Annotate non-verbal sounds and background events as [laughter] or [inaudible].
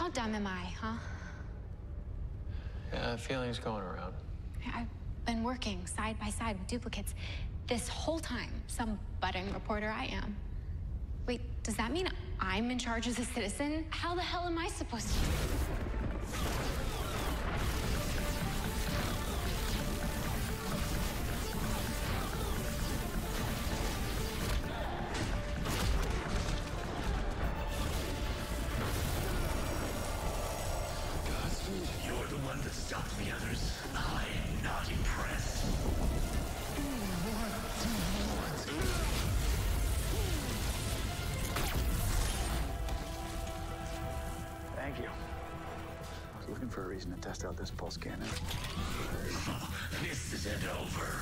How dumb am I, huh? Yeah, feeling's going around. I've been working side by side with duplicates this whole time. Some budding reporter I am. Wait, does that mean I'm in charge as a citizen? How the hell am I supposed to? You're the one that stopped the others. I'm not impressed. Thank you. I was looking for a reason to test out this pulse cannon. [laughs] This isn't over.